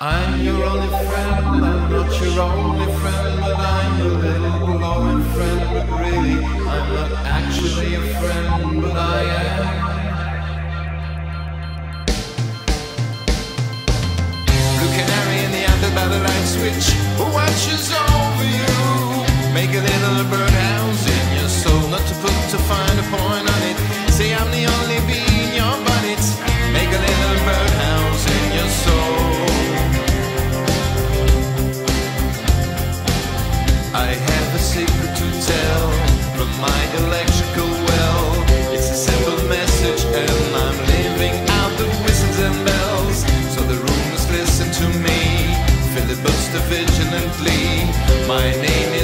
I'm your only friend, I'm not your only friend, but I'm your little glowing friend. But really, I'm not actually a friend, but I am. Blue canary in the under by the light switch, who watches over you? Make a little birdhouse My name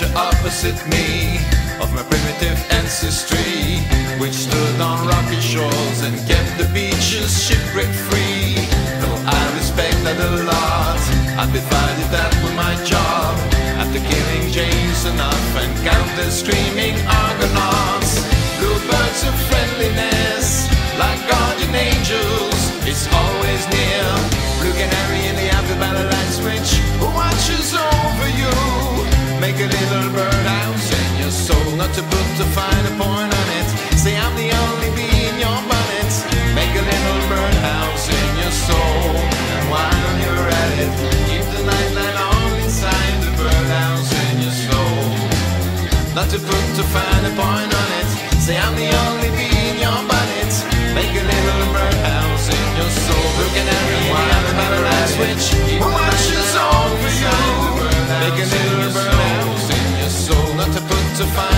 A opposite me of my primitive ancestry, which stood on rocky shores and kept the beaches shipwreck free. Though I respect that a lot, I divided that with my job. After killing James enough and countless screaming not to put to find a point on it. Say I'm the only bee in your bonnet. Make a little birdhouse in your soul, and while you're at it, keep the nightlight on inside the birdhouse in your soul. Not to put to find a point on it. Say I'm the only bee in your bonnet. Make a little birdhouse in your soul. Canary in the other by the light switch. Who watches over you? Make a little birdhouse in your soul. Not to put to find